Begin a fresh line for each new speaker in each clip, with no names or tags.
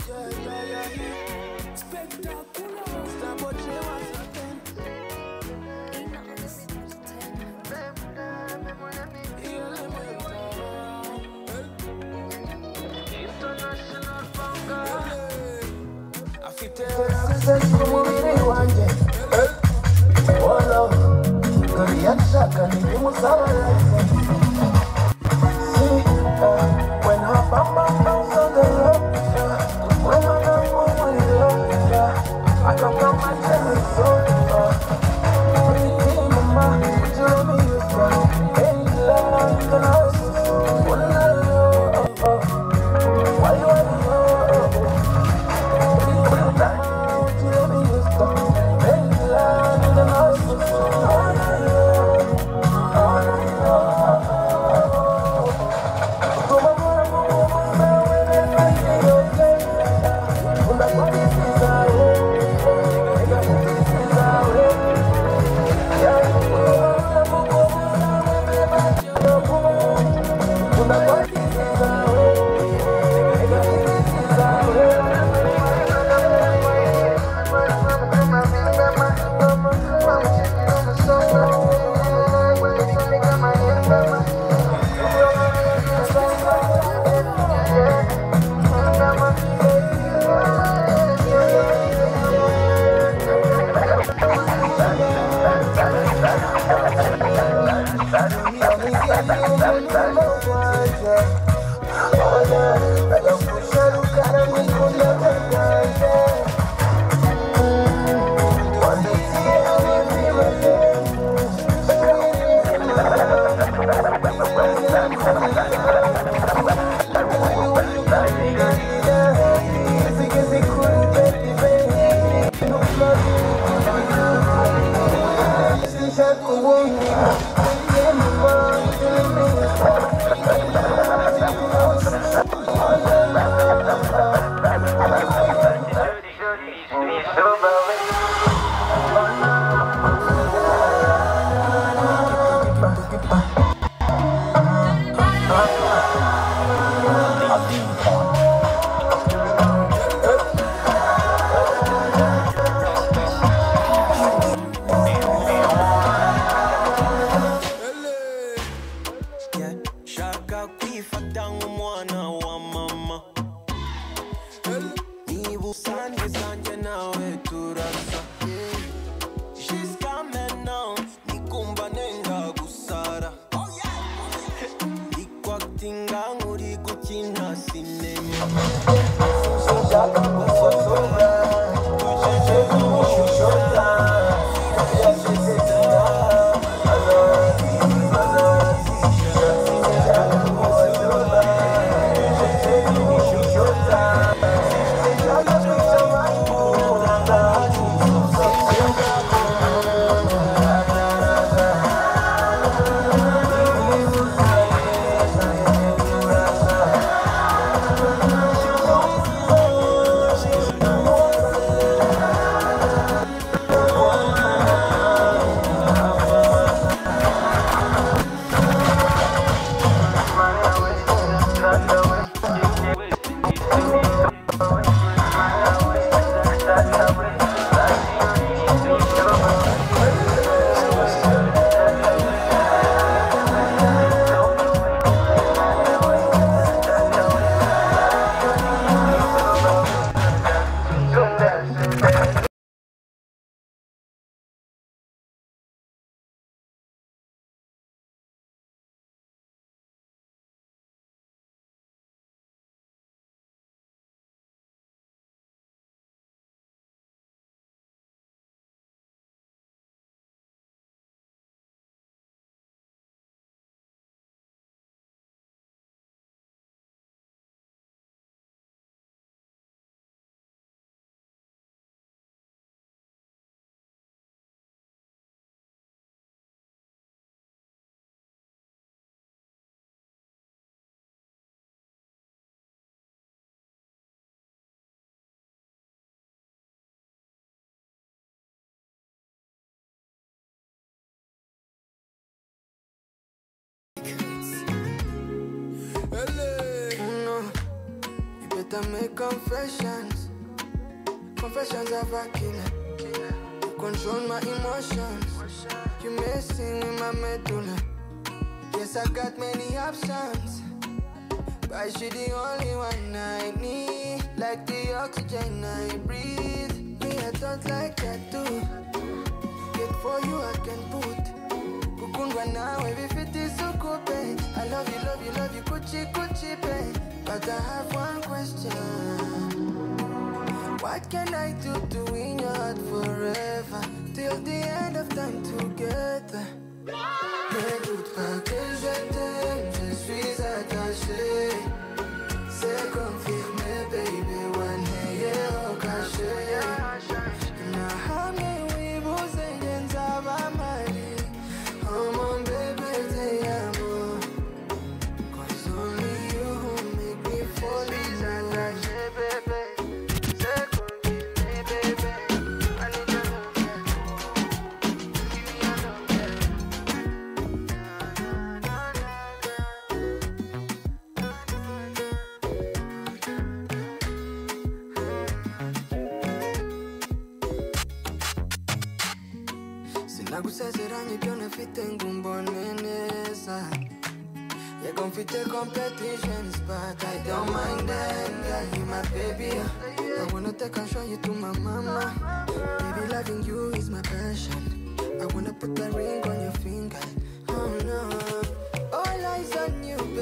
shows, yeah, yeah, yeah, yeah. Spectacular. Stop what you want
See, when her. I know what. Oh,
yeah.
Better make confessions. Confessions of a killer. You control my emotions. You messing with my medulla. Yes, I got many options. But she the only one I need. Like the oxygen I breathe. Me, I don't like that too. Get for you, I can put. Kukundwa nawe vifiti sukupe I love you, love you, love you, kuchi kuchi pe but I have one question. What can I do to win your heart forever? Till the end of time together. N'écoute pas que je t'aime Je suis attaché C'est confirmé baby One day yeah, caché yeah. baby tengo un bon Vanessa Yeah, confite competitions, but I don't mind that Girl, you my baby. I wanna take and show you to my mama Baby, loving you is my passion. I wanna put that ring on your finger. Oh no, all eyes on you.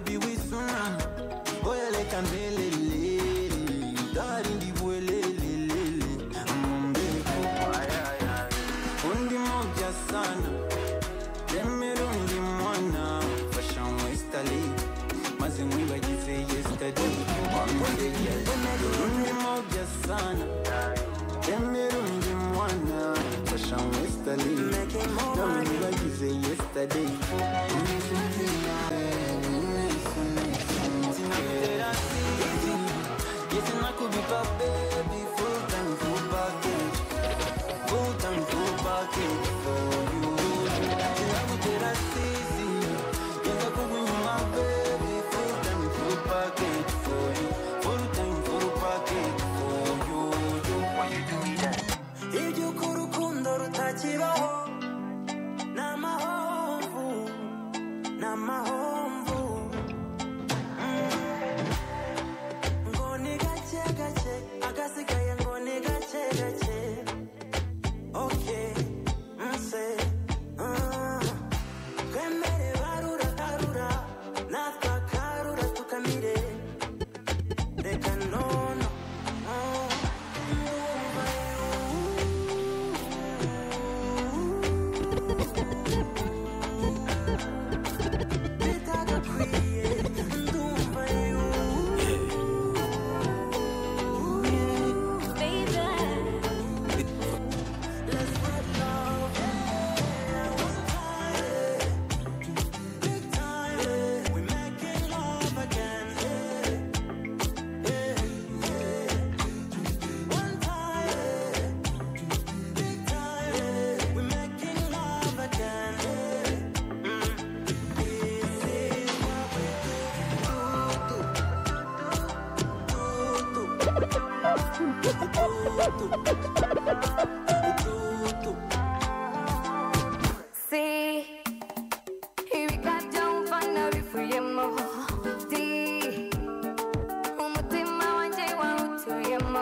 baby,
we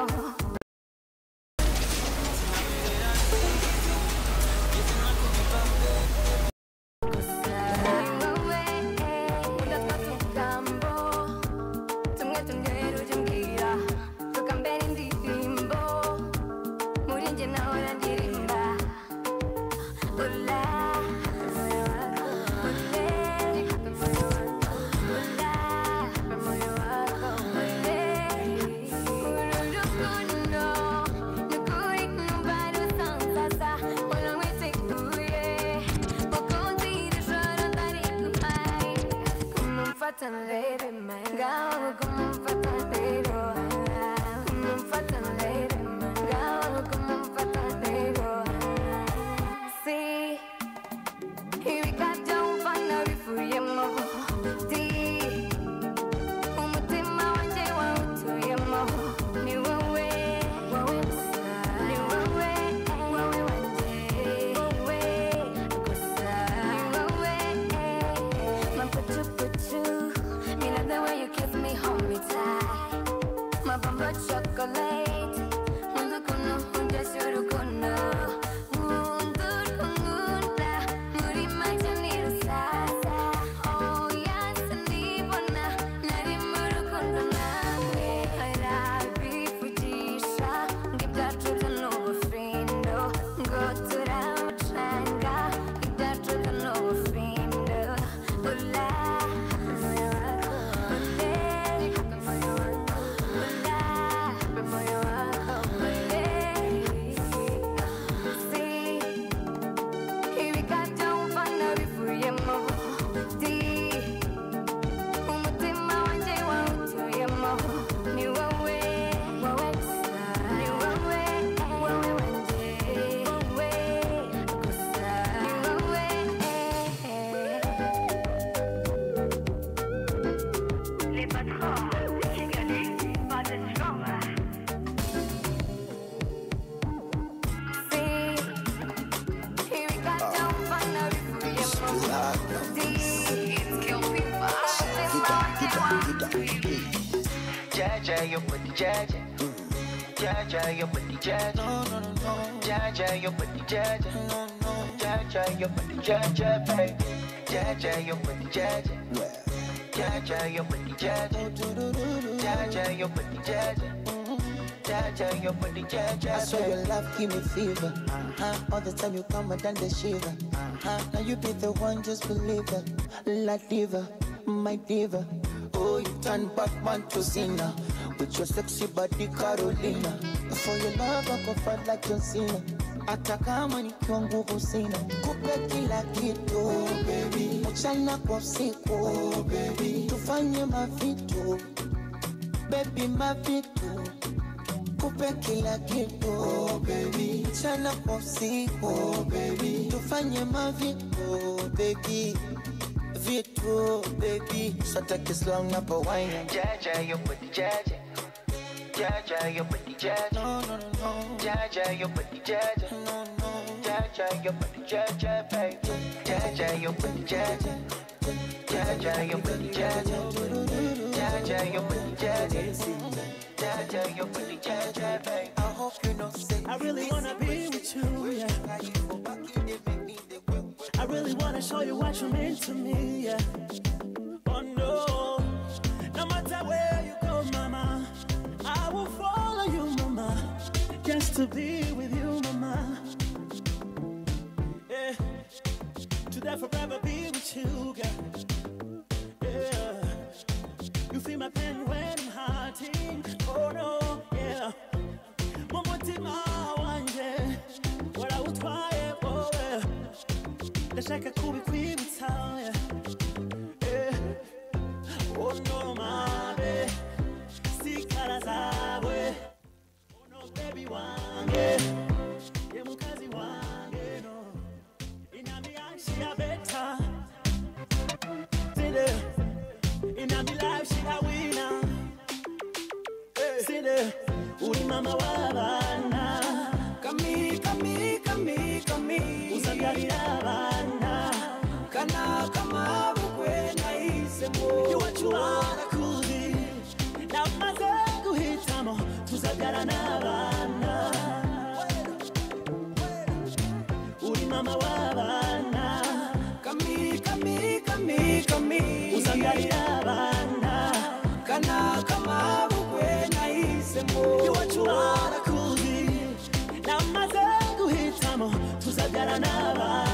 now.
I swear your love give me fever. Uh-huh. All the time you come and the shiver. Uh-huh. Now you be the one, just believe it. La diva, my diva. Oh, you turn Batman to Cena with your sexy body, Carolina. For your love, like John Cena. Hata kama nikiwa nguvu sina, kupe kila kitu oh, baby. Mchana kwa siku oh, baby. Tufanye mavitu baby, mavitu kupe kila kitu oh, baby. Mchana kwa usiku oh, baby. Tufanye mavitu baby vitu baby. So take it slow napo wine
Jaja, your body, Jaja. Jaja, your body, Jaja.
No, no, no, no.
Jaja, your body, Jaja.
No, no.
Jaja, your body, Jaja, baby. Jaja, your body, Jaja. Jaja, your body, Jaja. Jaja, your body, Jaja. Jaja, your body, Jaja, baby.
I hope you know say
I really wanna be with you, yeah. I really wanna show you what you mean to me, yeah. Oh no, no matter where you go, mama, I will follow you, mama, just to be with you, mama. Yeah, to that forever be with you, girl. Yeah, you feel my pain when I'm hurting. Oh no, yeah. Mumutima ndashaka kubikwibutsa eh. onomabe sikara zawe ono bebi wange ye mukazi wange no. Inami yanshiya beta sine inami life shirabwina eh, sine uri mama w'abana
kami kami kami kami
uzabyarira abana
you watch you are
a coolie. Now my zebra wacuara kurisha namaze guhitamo tuzagara n'abana uri mama w'abana
kami kami kami kami
uzagarira abana
kanakama bukwe nahisemo you watch you are
a coolie. Now my zebra wacuara kurisha namaze guhitamo tuzagara n'abana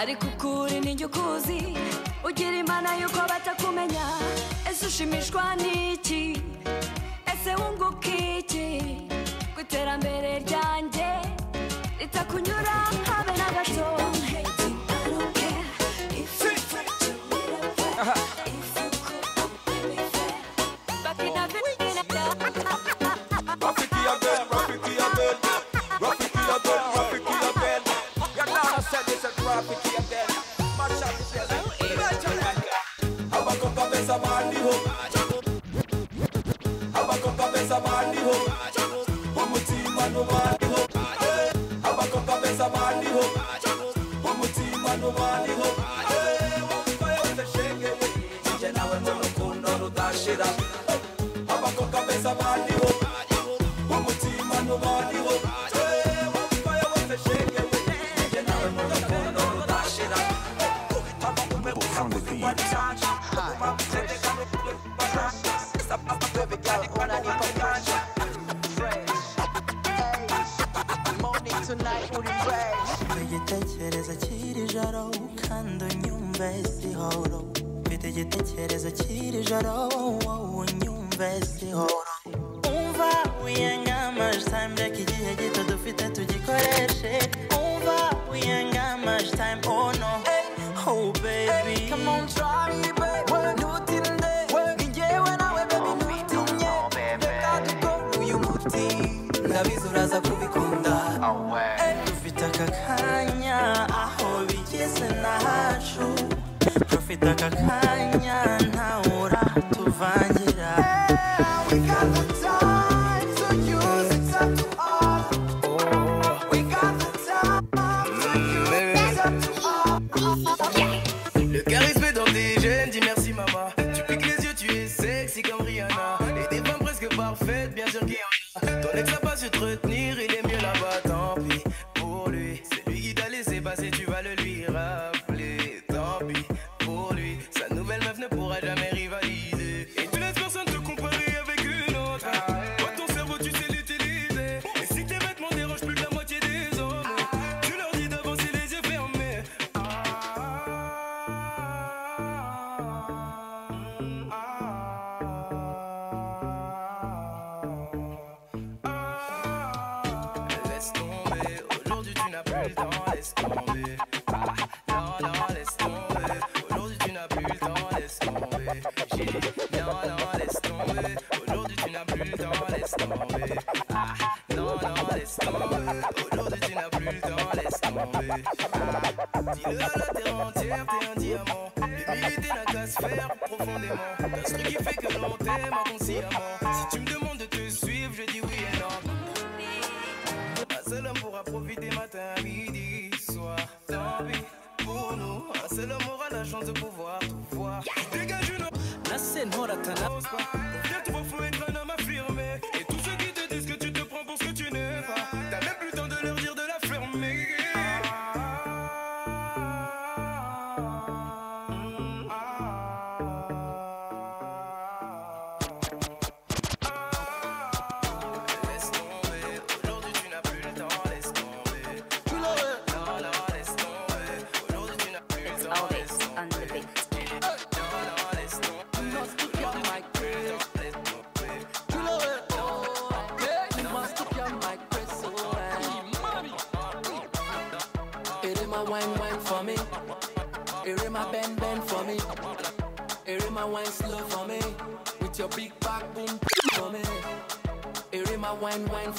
ariko ukuri nijya ukuzi ugira imana y'uko batakumenya. Ese ushimishwa n'iki? Ese wunguka iki? Ku iterambere ryanjye ritakunyura habe na gato.
Mani ho, Abakopa Besa Mani ho, Bomuti Manu Mani ho.
Dis-le à la terre entière, t'es un diamant. L'humilité n'a qu'à se faire profondément. T'as ce truc qui fait que l'on t'aime inconsciemment.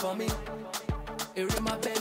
for me. It my
bed.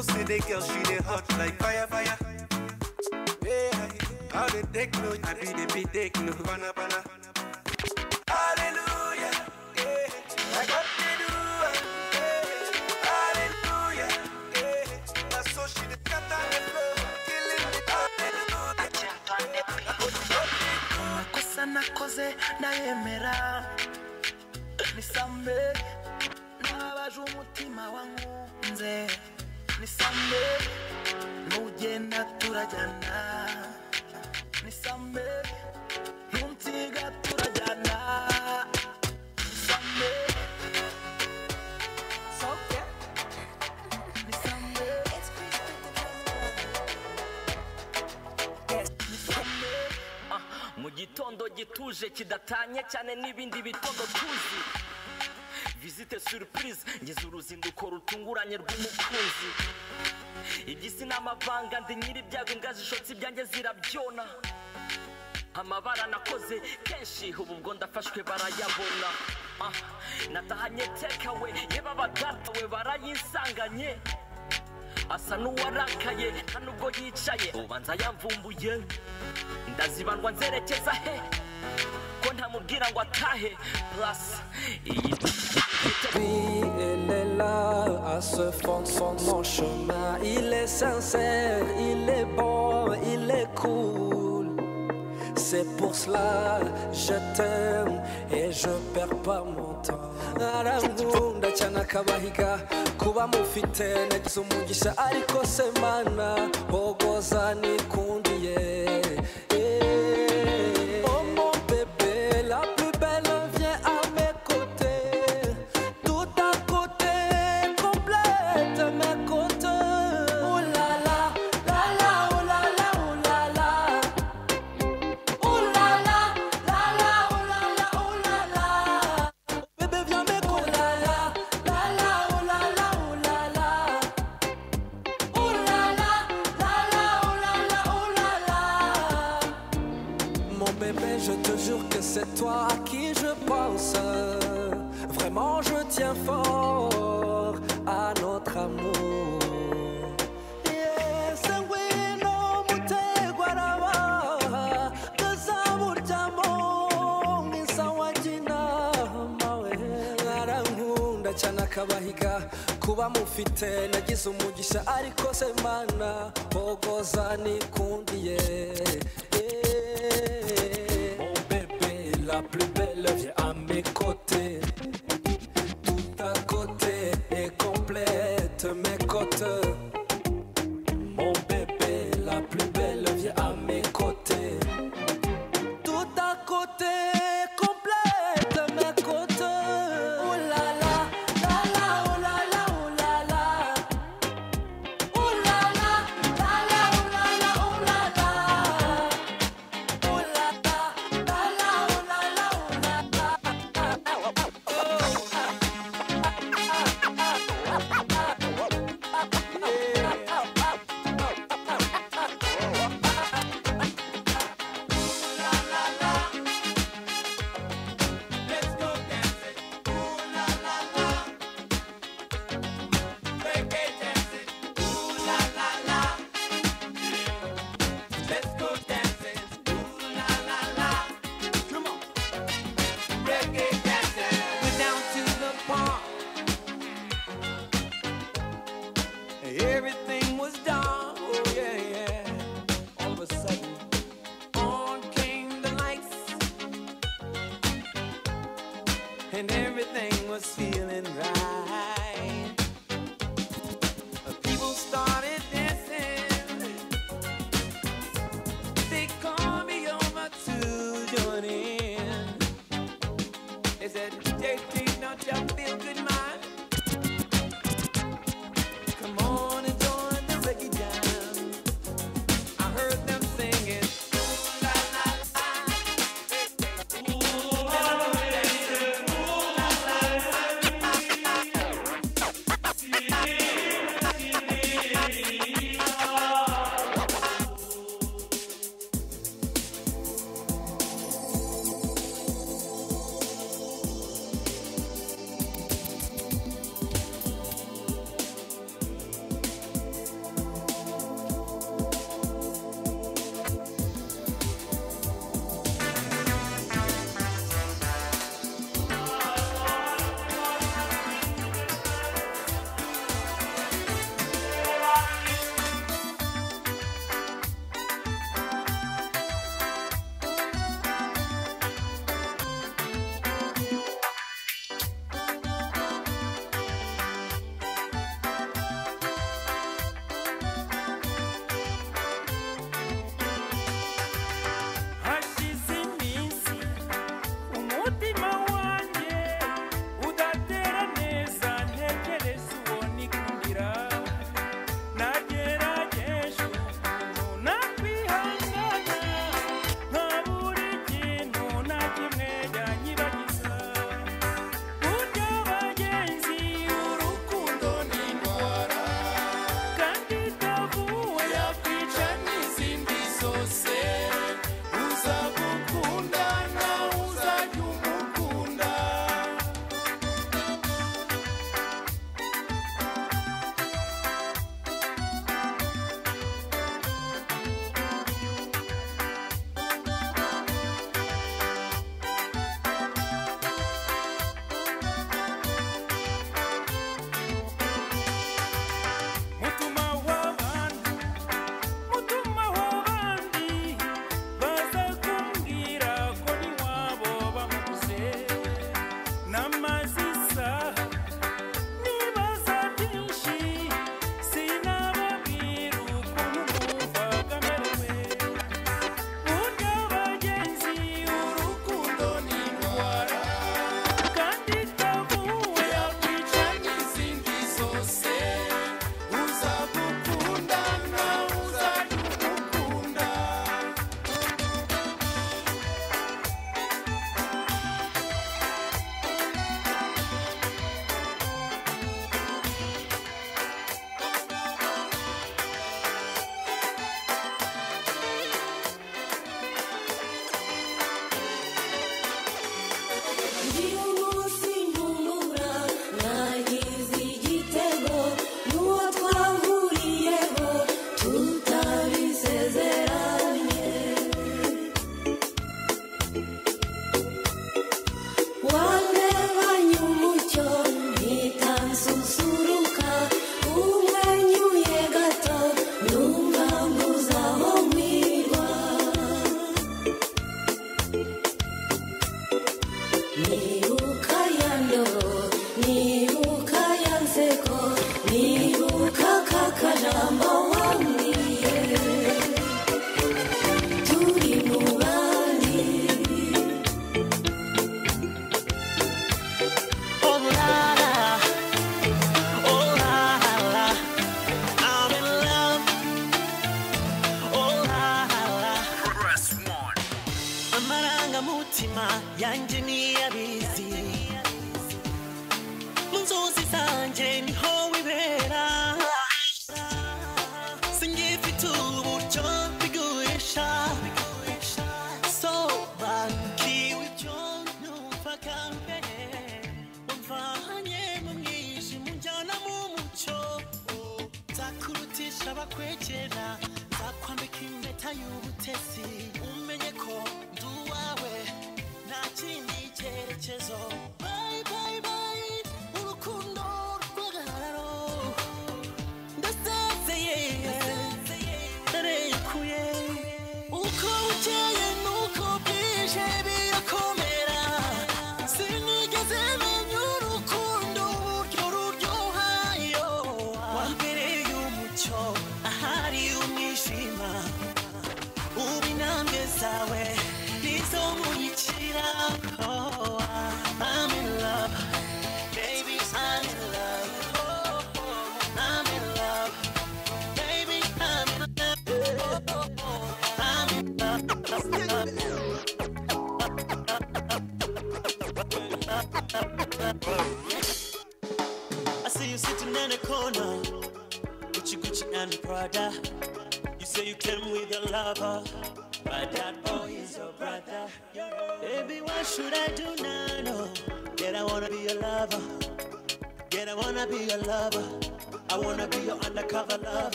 know see the girl, she dey hot like fire, fire. Yeah, all the dick no, I be the big dick no.
Cyane n'ibindi bitondo tuzi. Visite surprise ngeze uruzinduko rutunguranye rw'umukunzi. Iby'isi n'amavanga ndi nyiri ibyago imbwa zishotse ibyanjye zirabyona. Amabara nakoze kenshi ubu ubwo ndafashwe barayabona. Ah, natahanye tekawe yeba abagatawe barayinsanganye asa n'uwarakaye nta nubwo yicaye. Ubanza yamvumbuye ndazibandwa nzerekeza he? Ntamubwira ngo atahe
elle est là, à se son mon chemin. Il est sincère, il est bon, il est cool. C'est pour cela je t'aime et je perds pas mon temps. Arankunda cyane akabahiga kuba mufite nagize umugisha ariko se mana hogoza nikundiye. Bébé, je te jure que c'est toi à qui je pense. Vraiment, je tiens fort à notre amour. Cyane akabahiga kuba mufite nagize umugisha ariko se mana hogoza nikundiye la plus belle vient à mes côtés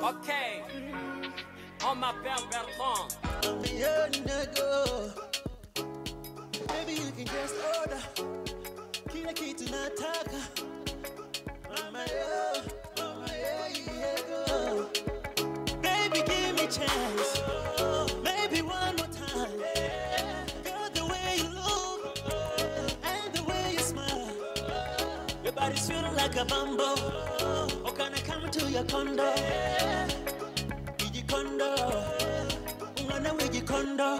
Ok, on m'appelle Bertrand.
Maybe you can just order. Kila kitu nataka. Mama yo, mama Baby, give me chance. Maybe one more time. Girl, the way you look and the way you smile. Your body's feeling like a bumble to your condo.
Iji condo. Ungana wiji condo.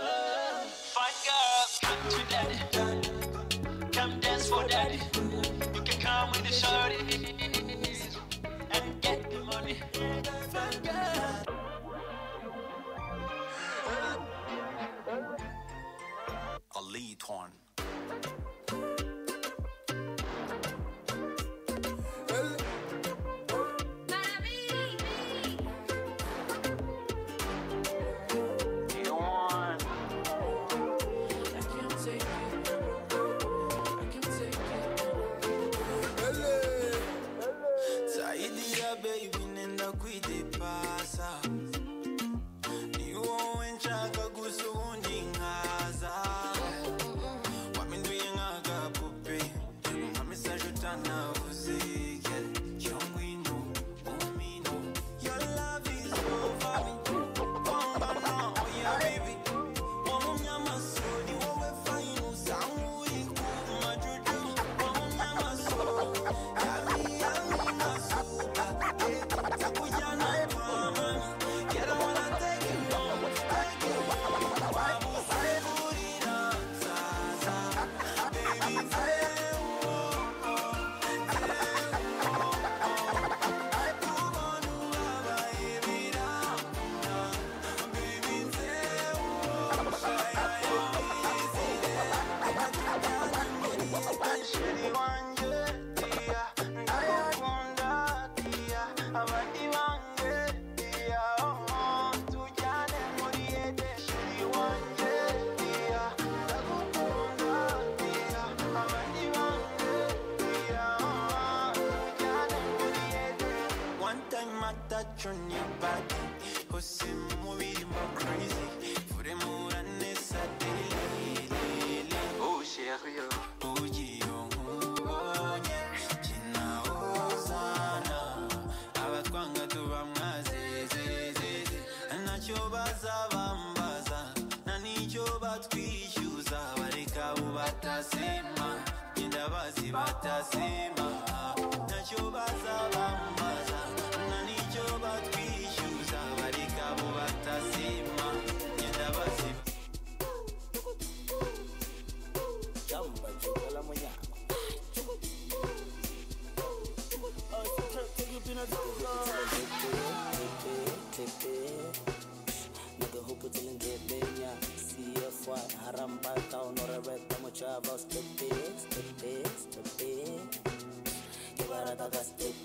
batwishyuza bareka bubatasema genda bazi batasema ntacyo bazabamo hagas que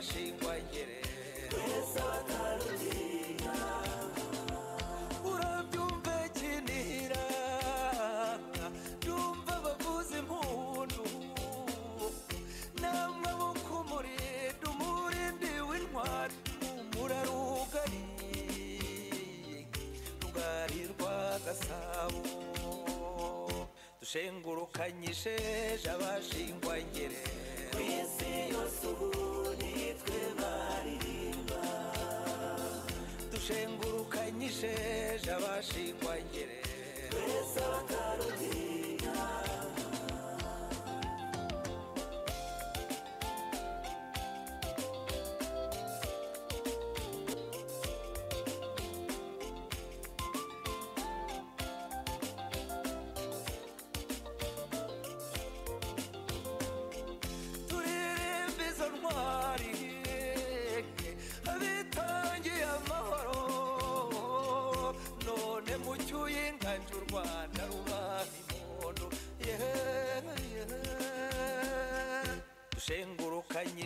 udashingwa ngere twese batarutinya urabyumve kinihira byumva bavuza impundu namwe bo ku murindi umurindi w'intwari umurarugari rugari rwa gasabo dushengurukanyije abashingwa ngere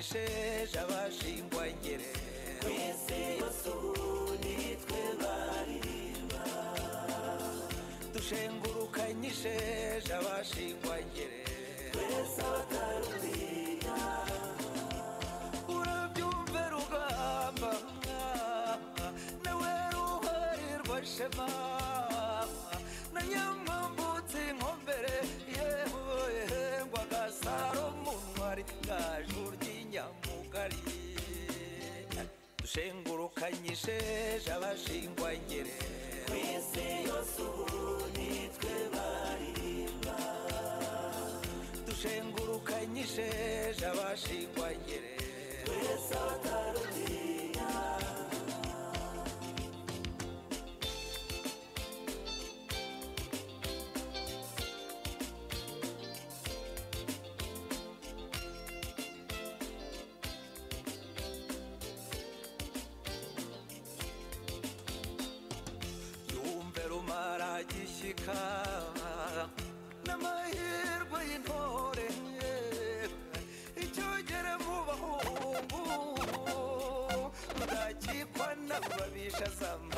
isheja abashingwa ngere twese bose ubu nitwe barimba dushengurukanye isheja abashingwa ngere twese abatarumenya urabyumva rugamba. Nawe ruharirwa shema
Shazam.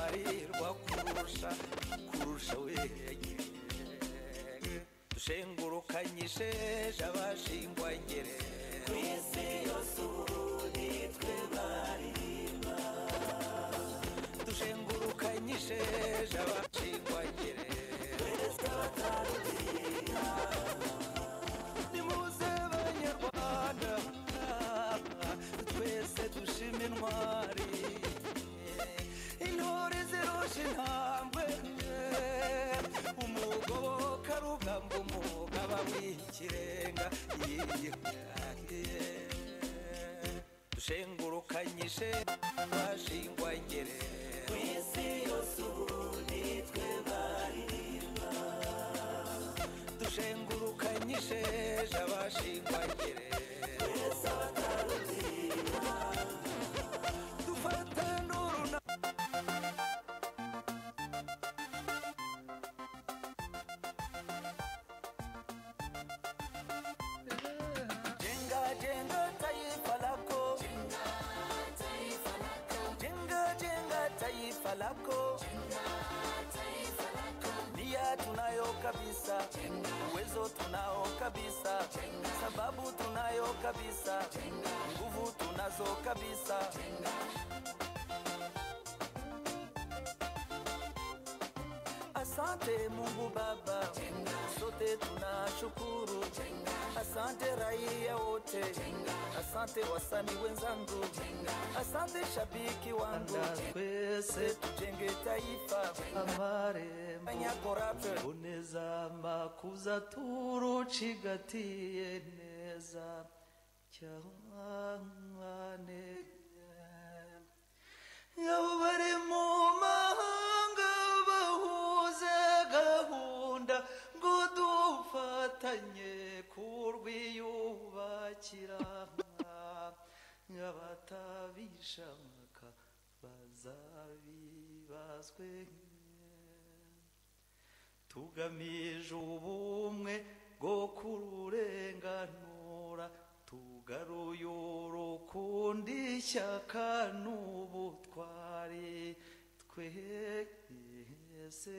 Lako. Nia tunayo kabisa. Uwezo tunao kabisa. Sababu tunayo kabisa. Nguvu tunazo kabisa. Asante Mungu Baba, sote tunashukuru. Asante raia wote, asante wasani wenzangu, asante shabiki wangu, twese tujenge taifa.
Amarembo boneza makuza turucigatiye neza. Cyane abo bari mu mahanga bahuze gahunda ngo dufatanye kurwiyubakira abatabishaka bazabibazwe tugamije ubumwe bwo kururenganura tugaruye urukundo ishyaka n'ubutwari. Twese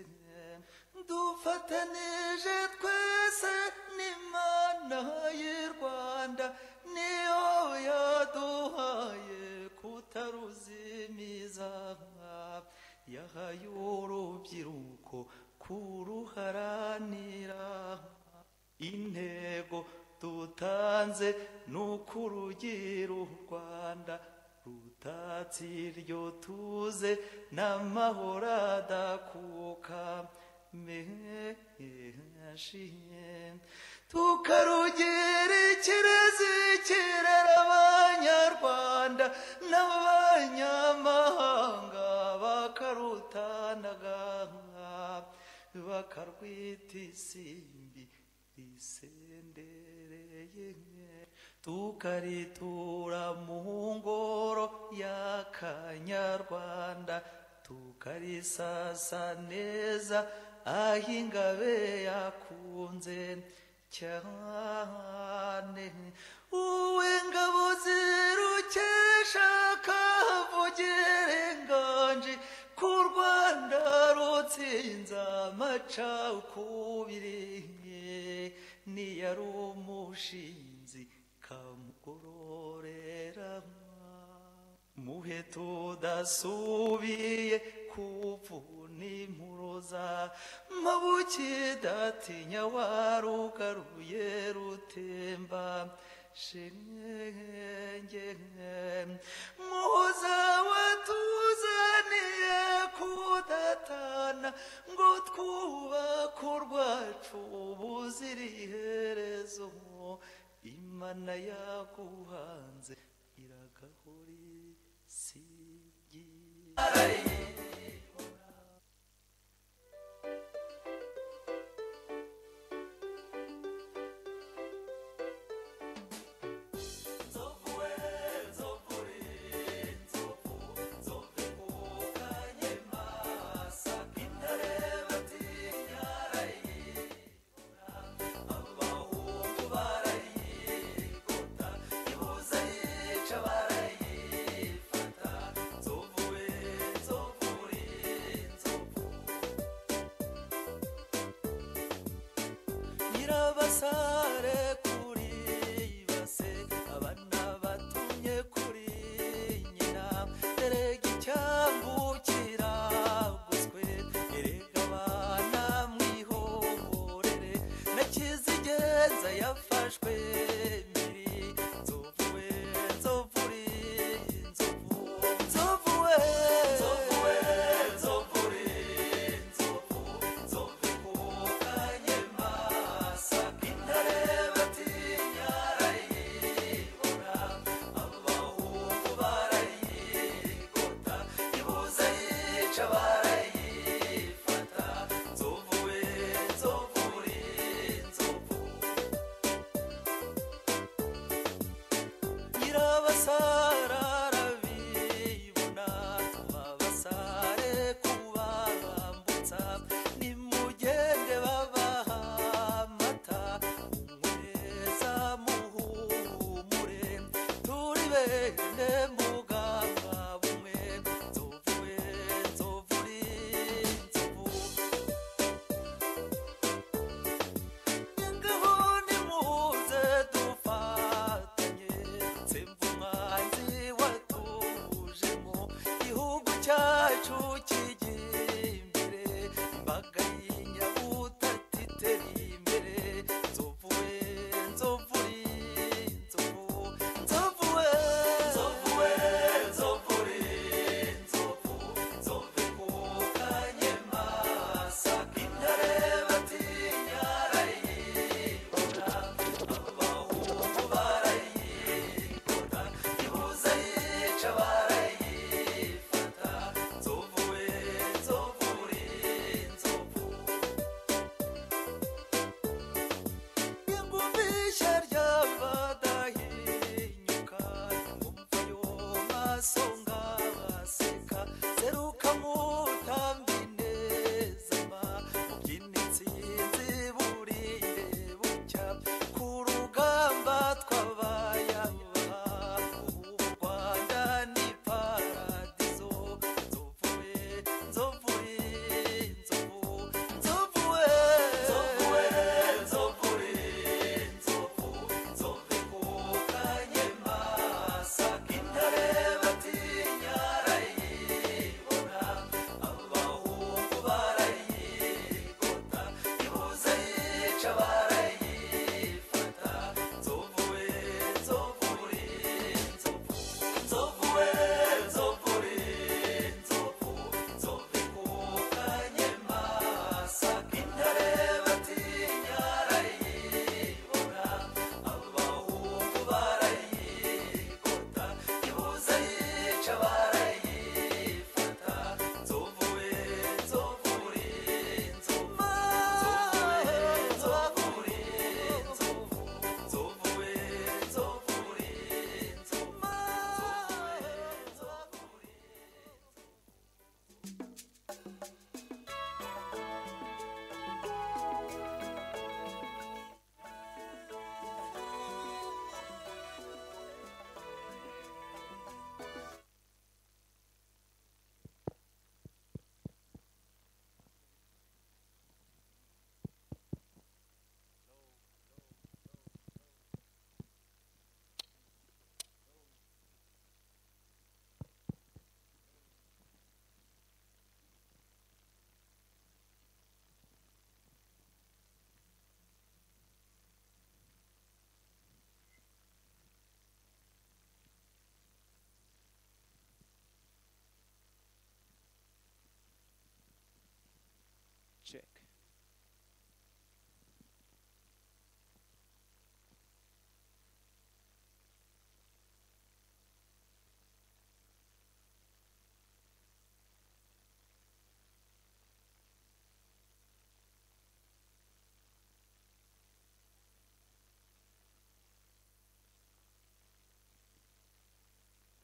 dufatanije twese n'imana y'u rwanda niyo yaduhaye kutaruzimiza yahaye urubyiruko kuruharanira. Intego dutanze ni ukurugira u rwanda rutatse iryo tuze n'amahoro adakuka. Menshi tukarugira ikirezi kirera abanyarwanda n'abanyamahanga bakarutanaga bakarwita isimbi risendereye tukaritura mu ngoro y'akanyarwanda tukarisasa neza aho ingabe yakunze cyane. Uwe ngabo zirukesha kavugire nganji ku rwanda rutsinze amacakubiri. Niyari umushinzi kamugororera muhe tudasubiye kuvuna impuruza mabuki datinya warugaruye rutemba. Shenge muhoza watuzaniye kudatana ngo twubake urwacu buzira imana yaguhanze iragahori Hey.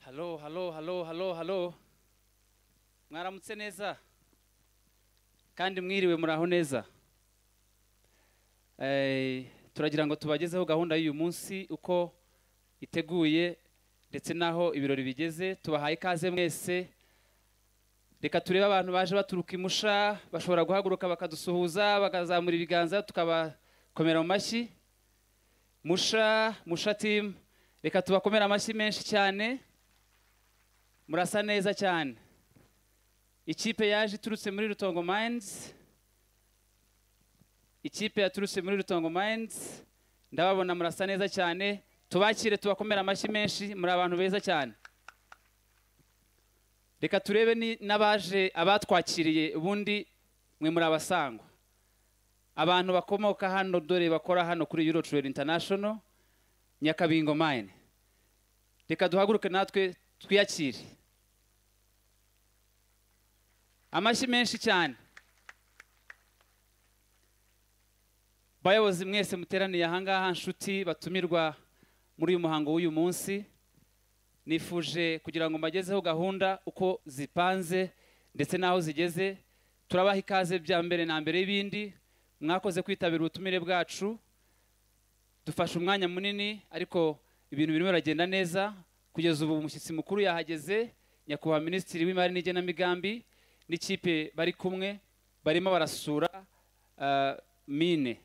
Halo halo halo halo halo mwaramutse neza kandi mwiriwe muraho neza. Eh, turagira ngo tubagezeho gahunda y'uyu munsi uko iteguye ndetse n'aho ibirori bigeze. Tubahaye ikaze mwese. Reka turebe abantu baje baturuka imusha bashobora guhaguruka bakadusuhuza bakazamura ibiganza tukabakomera mu mashyi. Musha musha timu reka tubakomere amashyi menshi cyane. Murasa neza cyane. Ikipe yaje iturutse muri rutongo mayinizi ikipe yaturutse muri rutongo mayinizi ndababona murasa neza cyane. Tubakire tubakomere amashyi menshi. Muri abantu beza cyane. Reka turebe n'abaje abatwakiriye ubundi mwe muri abasangwa. Abantu bakomoka hano dore bakora hano kuri euro trade international nyakabingo mine. Reka duhaguruke natwe twiyakire. Amashyi menshi cyane. Bayobozi mwese muteraniye ahangaha nshuti batumirwa muri uyu muhango w'uyu munsi. Nifuje kugira ngo mbagezeho gahunda uko zipanze ndetse n'aho zigeze. Turabaha ikaze bya mbere na mbere y'ibindi. Mwakoze kwitabira ubutumire bwacu. Dufashe umwanya munini ariko ibintu birimo biragenda neza.
Kugeza ubu umushyitsi mukuru yahageze nyakubahwa minisitiri w'imari n'igenamigambi n'ikipe bari kumwe barimo barasura ah, mine.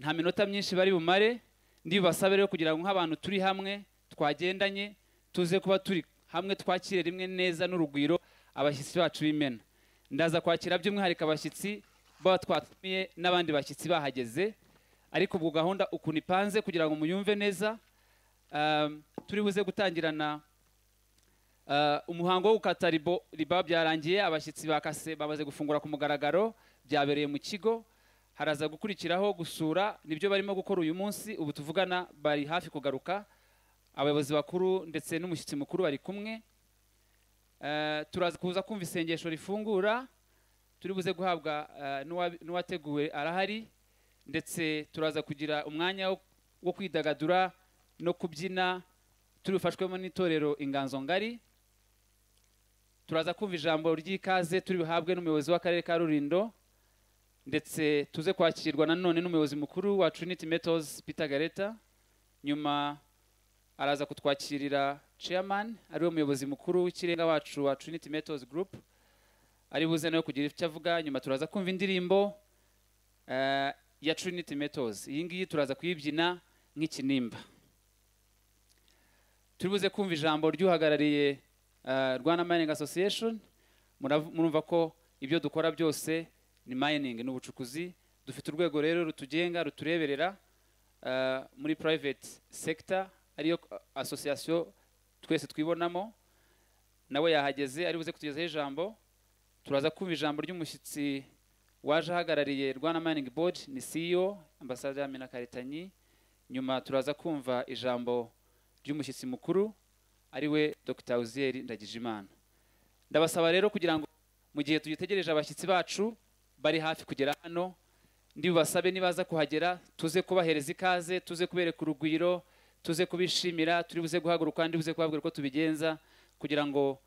Nta minota myinshi bari bumare ndibubasabe rero kugira ngo nk'abantu turi hamwe twagendanye tuze kuba turi hamwe twakire rimwe neza n'urugwiro abashyitsi bacu b'imena. Ndaza kwakira by'umwihariko abashyitsi baba twatumiye n'abandi bashyitsi bahageze ariko ubwo gahunda ukuntu ipanze kugira ngo muyumve neza um, turi buze gutangirana umuhango wo gukata riba byarangiye abashyitsi bakase bamaze gufungura ku mugaragaro byabereye mu kigo. Haraza gukurikiraho gusura ni byo barimo gukora uyu munsi ubu tuvugana bari hafi kugaruka. Abayobozi bakuru ndetse n'umushyitsi mukuru bari kumwe. Eh, turaza kuza kumva isengesho rifungura. Turi buze guhabwa eh, n'uwa- n'uwateguwe arahari. Ndetse turaza kugira umwanya wo- kwidagadura no kubyina. Turi bufashwemo n'itorero inganzo ngari. Turaza kumva ijambo ry'ikaze turi buhabwe n'umuyobozi w'akarere ka rurindo ndetse tuze kwakirwa nanone n'umuyobozi mukuru wa trinity metals peter gareta. Nyuma araza kutwakirira chairman ari we muyobozi mukuru w'ikirenga wacu wa trinity metals group. Ari buze nawe kugira icyo avuga nyuma turaza kumva indirimbo eh, ya trinity metals. Iyi ngiyi turaza kuyibyina nk'ikinimba. Turi buze kumva ijambo ry'uhagarariye rwanda mining association murumva ko ibyo dukora byose ni mining ni ubucukuzi. Dufite urwego rero rutugenga rutureberera eh, muri private sector ariyo association twese twibonamo. Nawe yahageze ari buze kutugezaho ijambo. Turaza kumva ijambo ry'umushyitsi waje ahagarariye rwanda mining board ni ceo ambasade Amina Karitanyi nyuma turaza kumva ijambo ry'umushyitsi mukuru. Ari we dr. Uziel ndagijimana. Ndabasaba rero kugira ngo mu gihe tugitegereje abashyitsi bacu bari hafi kugera hano ndi bubasabe nibaza kuhagera tuze kubahereza ikaze tuze kubereka urugwiro tuze kubishimira turi buze guhaguruka ndi buze kubabwira uko tubigenza kugira ngo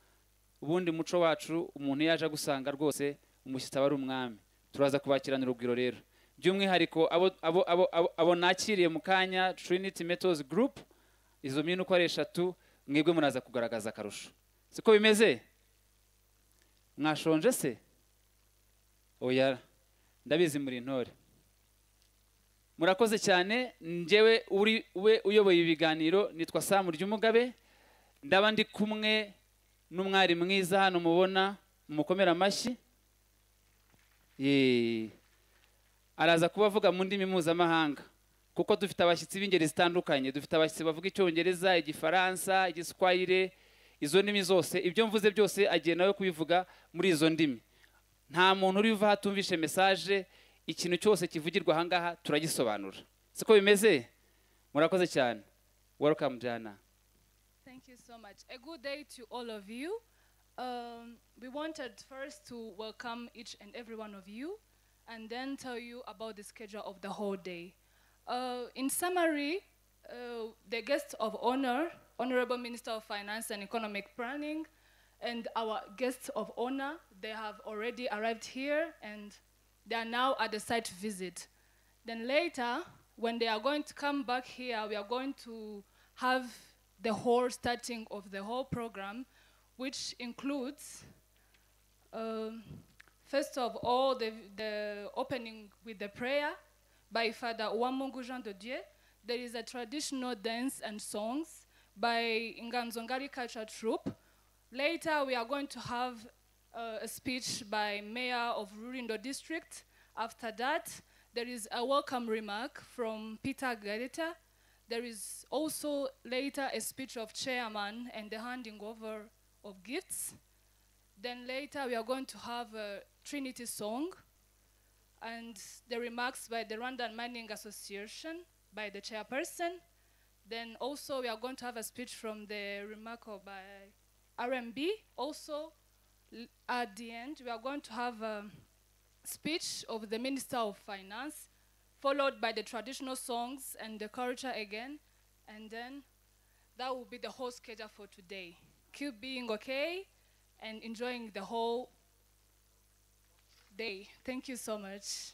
ubundi muco wacu umuntu yaje agusanga rwose umushyitsi aba ari umwami. Turaza kubakirana urugwiro rero. By'umwihariko abo, abo, abo, nakiriye mu kanya trinity metals group izo mine uko ari eshatu mwebwe muraza kugaragaza akarusho. Siko bimeze? Mwashonje se? Oya ndabizi muri intore. Murakoze cyane njyewe uri we uyoboye ibiganiro nitwa samu ry'umugabe. Ndaba ndi kumwe n'umwari mwiza hano mubona mumukomera amashyi. Araza kuba avuga mu ndimi mpuzamahanga. Kuko dufite abashyitsi b'ingeri zitandukanye. Dufite abashyitsi bavuga icyongereza igifaransa igiswahire izo ndimi zose. Ibyo mvuze byose agiye nawe kubivuga muri izo ndimi. Nta muntu uri buva atumvishe mesaje ikintu cyose kivugirwa ahangaha turagisobanura. Siko bimeze? Murakoze cyane. Welcome jana
Thank you so much. A good day to all of you. Um, we wanted first to welcome each and every one of you and then tell you about the schedule of the whole day. Uh, in summary, uh, the guest of honor, Honorable Minister of Finance and Economic Planning, and our guests of honor, they have already arrived here and they are now at the site visit. Then later, when they are going to come back here, we are going to have the whole starting of the whole program, which includes, um, first of all, the, the opening with the prayer by Father Uwamungu Jean de Dieu. There is a traditional dance and songs by Nganzongari Culture Troupe. Later, we are going to have uh, a speech by Mayor of Rurindo District. After that, there is a welcome remark from Peter Gareta. There is also later a speech of chairman and the handing over of gifts. Then later we are going to have a Trinity song and the remarks by the Rwandan Mining Association by the chairperson. Then also we are going to have a speech from the remark by uh, RMB. Also at the end we are going to have a speech of the Minister of Finance followed by the traditional songs and the culture again, and then that will be the whole schedule for today. Keep being okay and enjoying the whole day. Thank you so much.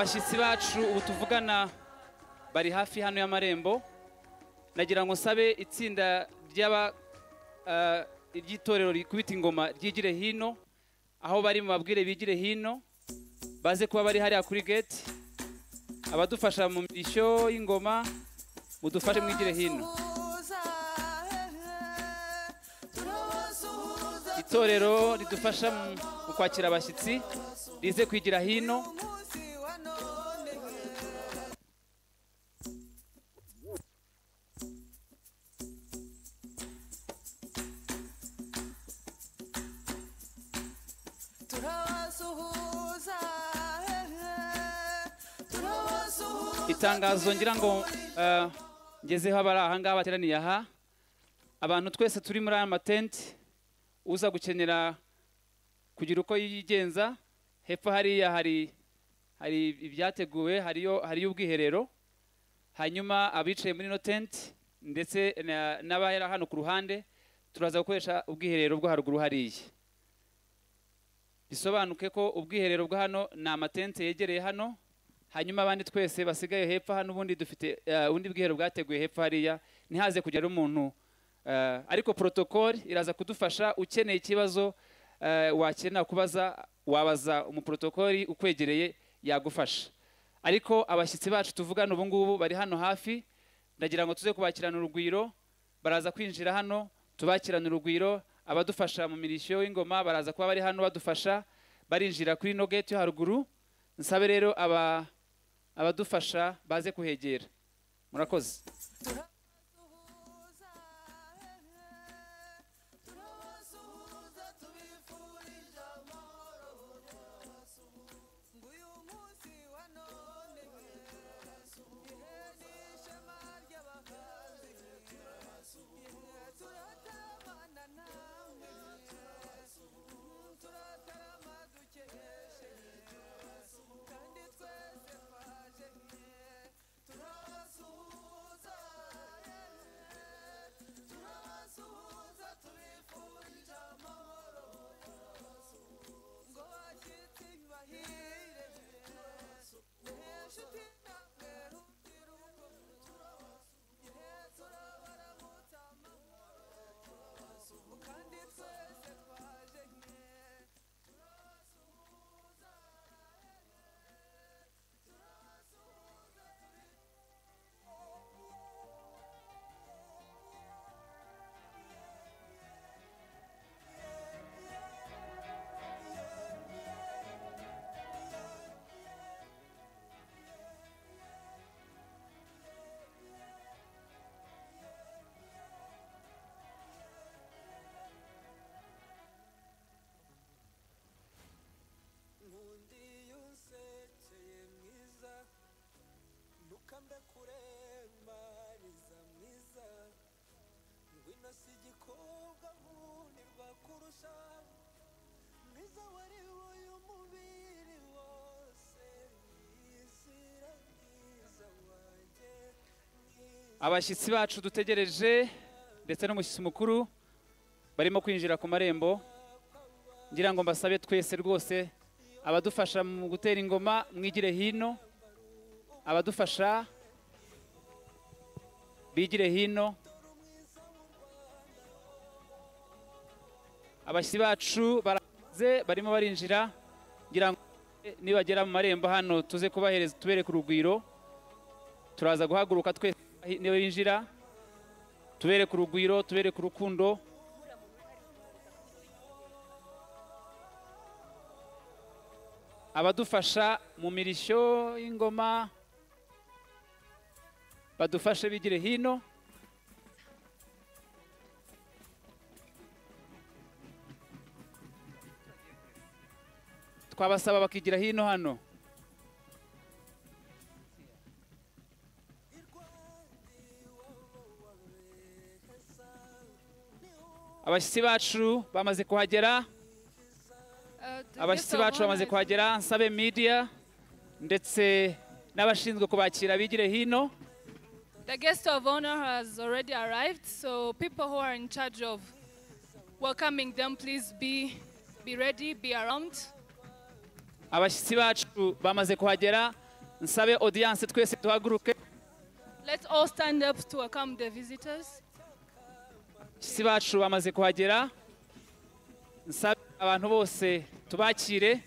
abashyitsi bacu ubu tuvugana bari hafi hano y'amarembo. Nagira ngo nsabe itsinda eh, iry'itorero rikubita ingoma ryigire hino aho bari mu babwire bigire hino baze kuba bari hariya kuri gate. Abadufasha mu mirishyo y'ingoma mudufashe mwigire hino. Itorero ridufasha mu kwakira abashyitsi rize kwigira hino. Itangazo ngira ngo eh, ngezeho abari aha ngaha bateraniye aha abantu twese turi muri aya matenti uza gukenera kugira uko yigenza hepfo hariya hari hari ibyateguwe hariyo hariyo ubwiherero hanyuma abicaye muri ino tenti ndetse na- n'abari hano ku ruhande turaza gukoresha ubwiherero bwo haruguru hariya. Bisobanuke ko ubwiherero bwa hano ni amatente yegereye hano hanyuma abandi twese basigaye hepfo hano ubundi dufite eh, ubundi bwiherero bwateguye hepfo hariya ntihaze kugera umuntu eh, ariko protocol iraza kudufasha ukeneye ikibazo eh, wakenera kubaza wabaza umuprotokoli ukwegereye yagufasha. Ariko abashyitsi bacu tuvugana ubu ngubu bari hano hafi ndagira ngo tuze kubakirana urugwiro baraza kwinjira hano tubakirana urugwiro abadufasha mu mirishyo y'ingoma baraza kuba bari hano badufasha barinjira kuri ino gate yo haruguru nsabe rero aba abadufasha baze kuhegera. Murakoze.
Wose
abashyitsi bacu dutegereje ndetse n'umushyitsi mukuru barimo kwinjira ku marembo. Ngira ngo mbasabe twese rwose abadufasha mu gutera ingoma mwigire hino abadufasha bigire hino. Abashyitsi bacu baraze barimo barinjira ngira ngo nibagera mu marembo hano tuze kubahereza tubereke urugwiro turaza guhaguruka twese niba binjira tubereke urugwiro tubereke urukundo abadufasha mu mirishyo y'ingoma badufashe bigire hino. Twabasaba bakigira hino hano. Abashyitsi bacu bamaze kuhagera. Abashyitsi bacu bamaze kuhagera nsabe media ndetse n'abashinzwe kubakira bigire hino.
The guest of honor has already arrived, so people who are in charge of welcoming them, please be be ready, be around.
Abashyitsi bacu bamaze kuhagera nsabe audience twese duhaguruke.
Let's all stand up to welcome the visitors.
abashyitsi bacu bamaze kuhagera nsabe abantu bose tubakire.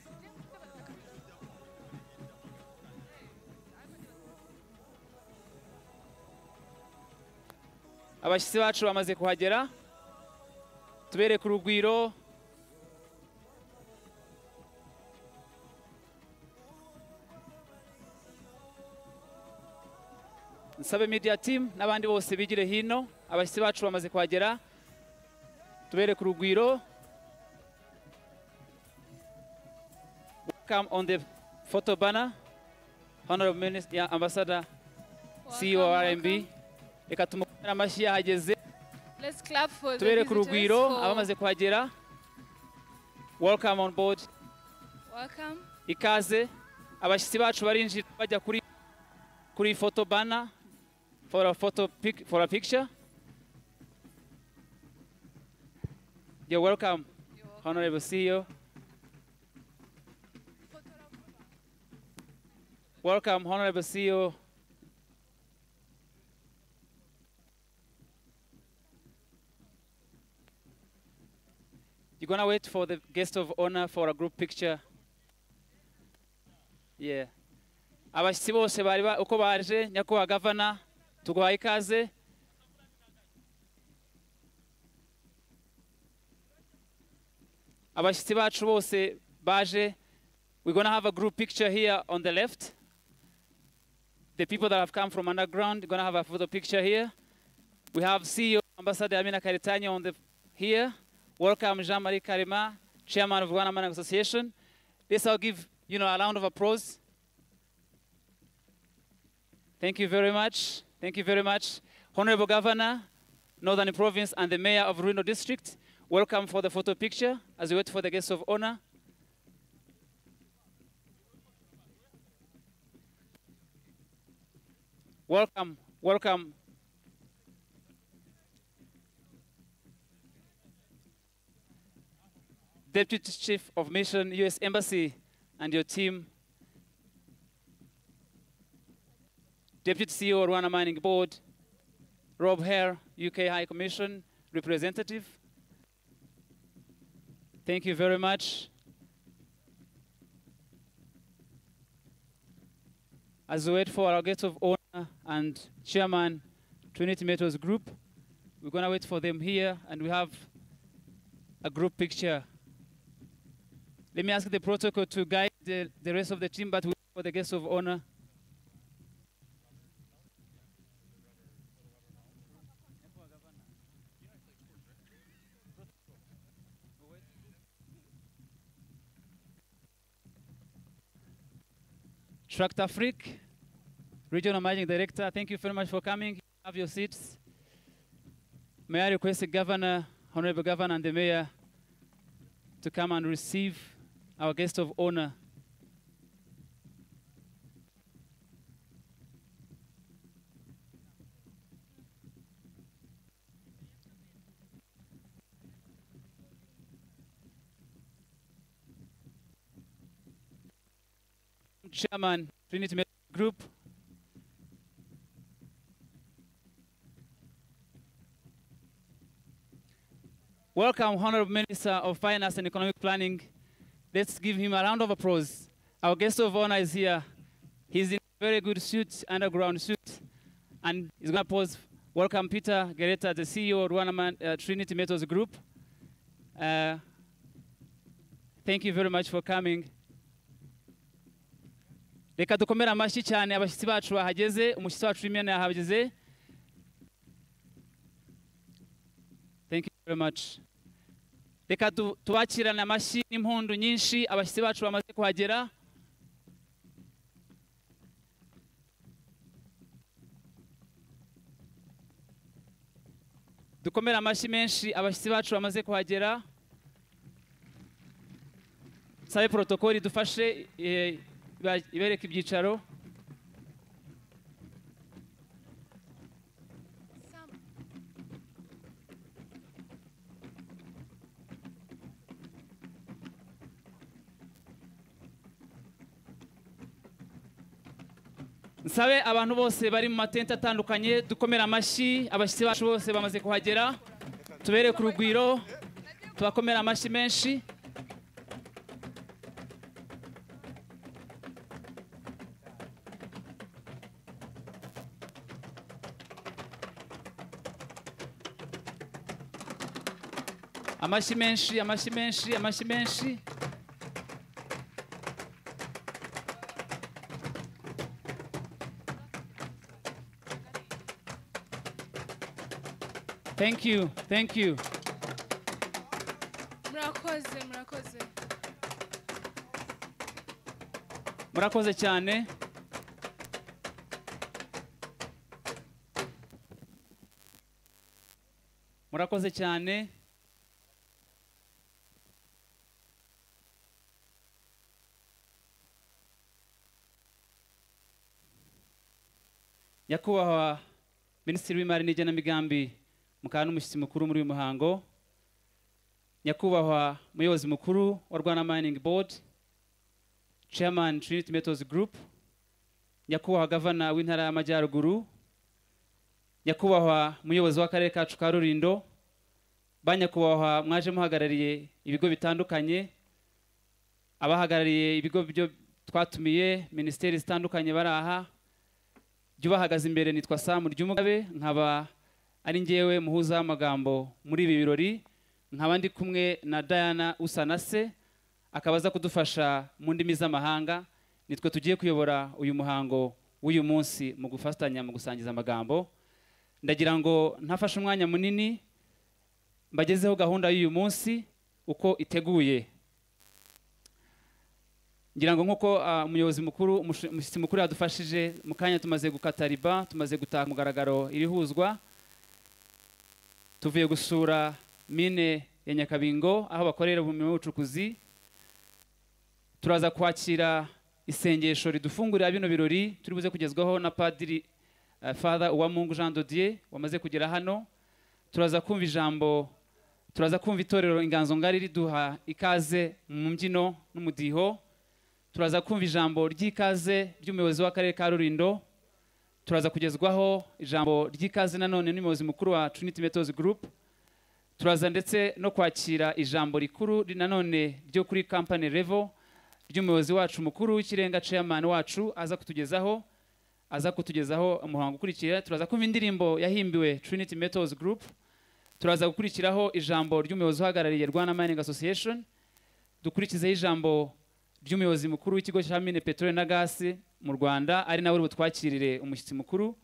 Abashyitsi bacu bamaze kuhagera tubereke urugwiro. Nsabe media team n'abandi bose bigire hino abashyitsi bacu bamaze kuhagera. Tubereke urugwiro welcome on the photo banner. Honorable minister yeah, ambassador ceo wa rmb reka tumukomere amashyi yahageze. Tubereke urugwiro abamaze kuhagera. Welcome on board.
Welcome.
ikaze. Abashyitsi bacu barinjira bajya kuri kuri photo banner. For a photo pic, for a picture you're welcome honorable ceo welcome honorable ceo You're gonna wait for the guest of honor for a group picture. Yeah. Abashyitsi bose bari ba- uko baje nyakubahwa gavana tuguhaye ikaze. Abashyitsi bacu bose baje. We're gonna have a group picture here on the left. The people that have come from underground, are gonna have a photo picture here. We have CEO Ambassador Amina Karitanya on the here. Welcome Jean-Marie Karima, Chairman of Mining Association. This I'll give you know a round of applause. Thank you very much. Thank you very much. Honorable Governor, Northern Province and the Mayor of Ruino District, welcome for the photo picture as we wait for the guests of honor. Welcome, welcome. Deputy Chief of Mission, U.S. Embassy, and your team. Deputy CEO, of Rwanda Mining Board, Rob Hare, UK High Commission representative. Thank you very much. As we wait for our guest of honor and chairman, Trinity Metals Group, we're going to wait for them here, and we have a group picture. Let me ask the protocol to guide the, the rest of the team, but we wait for the guest of honor. Tract Afrique, Regional Managing Director, thank you very much for coming. Have your seats. May I request the Governor, Honorable Governor and the Mayor to come and receive our guest of honor. Chairman, Trinity Medical Group. welcome Honorable Minister of Finance and Economic Planning. Let's give him a round of applause. Our guest of honor is here. He's in a very good suit, underground suit, and he's going to pose. Welcome Peter Gereta, the CEO of Rwanda uh, Trinity Metals Group. Uh, thank you very much for coming. Reka dukomere amashyi cyane abashyitsi bacu bahageze umushyitsi wacu w'imena yahageze reka tu- tubakirane amashyi n'impundu nyinshi abashyitsi bacu bamaze kuhagera. Dukomere amashyi menshi abashyitsi bacu bamaze kuhagera. Sabe protokoli dufashe ibereke ibyicaro nsabe abantu bose bari mu matente atandukanye dukomere amashyi abashyitsi bacu bose bamaze kuhagera. Tubereke urugwiro tubakomere amashyi menshi. Amashyi menshi amashyi menshi amashyi menshi. Thank you thank you.
Murakoze murakoze.
Murakoze cyane. Murakoze cyane. Nyakubahwa minisitiri w'imari n'igenamigambi mukaba n'umushyitsi mukuru muri uyu muhango. Nyakubahwa muyobozi mukuru wa rwanda mining board chairman trinity metals group. Nyakubahwa gavana w'intara y'amajyaruguru. Nyakubahwa muyobozi w'akarere kacu ka rurindo ba nyakubahwa mwaje muhagarariye ibigo bitandukanye. Abahagarariye ibigo byo twatumiye minisiteri zitandukanye bari aha. Jya ubahagaze imbere nitwa samu ry'umugabe nkaba ari ngewe muhuza w'amagambo muri ibi birori nkaba ndi kumwe na diana usanase akaba aza kudufasha mu ndimi z'amahanga nitwe tugiye kuyobora uyu muhango w'uyu munsi mu gufatanya mu gusangiza amagambo. Ndagira ngo ntafashe umwanya munini mbagezeho gahunda y'uyu munsi uko iteguye. Ngira ngo nk'uko ah, umuyobozi mukuru umushyitsi mukuru yadufashije mu kanya tumaze gukata riba tumaze gutaha mugaragaro irihuzwa tuvuye gusura mine ya nyakabingo aho bakorera ubumenyi w'ubucukuzi turaza kwakira isengesho ridufungurira bino birori turi buze kugezwaho na padiri uh, father uwamungu jean dodier wamaze kugera hano. Turaza kumva ijambo turaza kumva itorero inganzo ngari riduha ikaze mu mbyino n'umudiho. Turaza kumva ijambo ry'ikaze ry'umuyobozi w'akarere ka rurindo turaza kugezwaho ijambo ry'ikaze nanone n'umuyobozi mukuru wa trinity metals group. Turaza ndetse no kwakira ijambo rikuru ri- nanone ryo kuri company level ry'umuyobozi wacu mukuru w'ikirenga chairman wacu aza kutugezaho aza kutugezaho umuhango ukurikira. Turaza kumva indirimbo yahimbiwe trinity metals group. Turaza gukurikiraho ijambo ry'umuyobozi uhagarariye rwanda mining association. Dukurikizeho ijambo ry'umuyobozi mukuru w'ikigo cya mine peteroli na gasi mu rwanda ari nawe uri butwakirire umushyitsi mukuru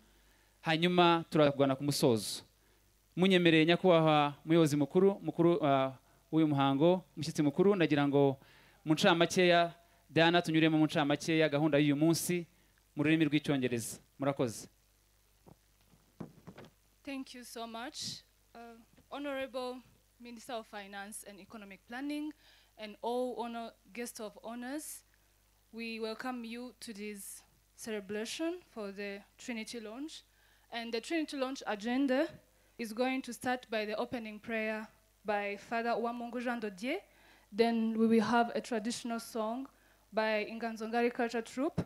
hanyuma turaza kugana ku musozo. Munyemereye nyakubahwa muyobozi mukuru mukuru uh, w'uyu muhango umushyitsi mukuru ndagira ngo mu ncamakeya dana tunyuremo mu ncamakeya gahunda y'uyu munsi mu rurimi rw'icyongereza. Murakoze.
Thank you so much, uh, Honorable Minister of Finance and Economic Planning, and all honor guests of honors. We welcome you to this celebration for the Trinity launch. And the Trinity launch agenda is going to start by the opening prayer by Father Wamungu Jean Dodier. Then we will have a traditional song by Inganzongari Culture Troupe.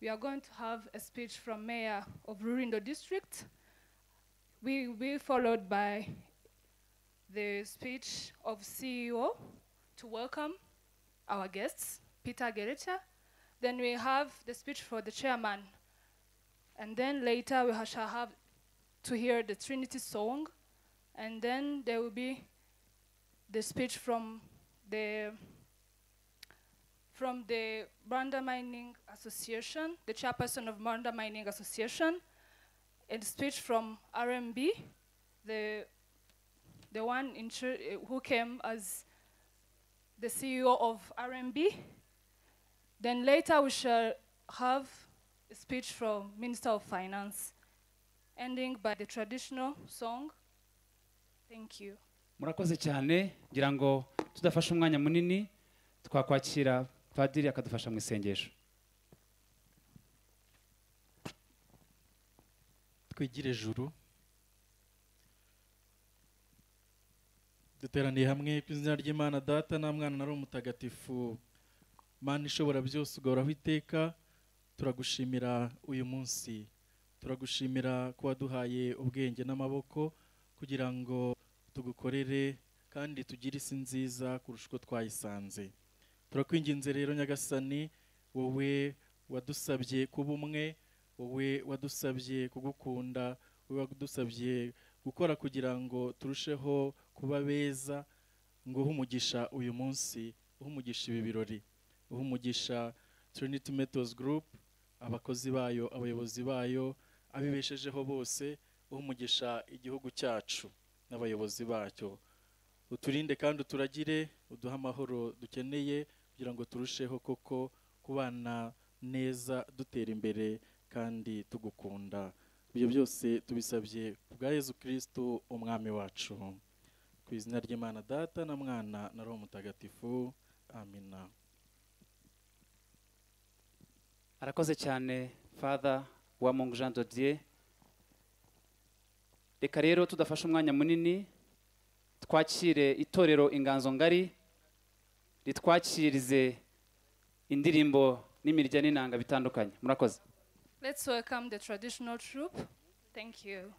We are going to have a speech from Mayor of Rurindo District. We will be followed by the speech of CEO to welcome our guests, Peter Gerecha. Then we have the speech for the chairman. And then later we ha- shall have to hear the Trinity song. And then there will be the speech from the from the Branda Mining Association, the chairperson of Branda Mining Association, and speech from RMB, the the one who came as the CEO of RMB. Then later we shall have a speech from Minister of Finance, ending by the traditional song. Thank you.
murakoze cyane ngira ngo tudafashe umwanya munini twakwakira padiri akadufasha mu isengesho
twigire juru duteraniye hamwe ku izina ry'imana data nta mwana na mutagatifu. Mana ishobora byose ugahoraho iteka turagushimira uyu munsi. Turagushimira ko waduhaye ubwenge n'amaboko kugira ngo tugukorere kandi tugire isi nziza kurusha uko twayisanze. Turakwinginze rero nyagasani wowe wadusabye kuba umwe wowe wadusabye kugukunda wowe wadusabye gukora kugira ngo turusheho kuba beza ngo uhe umugisha uyu munsi uhe umugisha ibi birori. Uhe umugisha Trinity Metals Group abakozi bayo abayobozi bayo abibeshejeho bose uhe umugisha igihugu cyacu n'abayobozi bacyo. Uturinde kandi uturagire uduhe amahoro dukeneye kugira ngo turusheho koko kubana neza dutera imbere kandi tugukunda. Ibyo byose tubisabye ku bwa yezu kirisitu umwami wacu. Ku izina ry'imana data na mwana na roho mutagatifu amina
arakoze cyane father wa mungu jean dodier reka rero tudafashe umwanya munini twakire itorero inganzo ngari ritwakirize indirimbo n'imirya n'inanga bitandukanye murakoze
Let's welcome the traditional troupe. Thank you.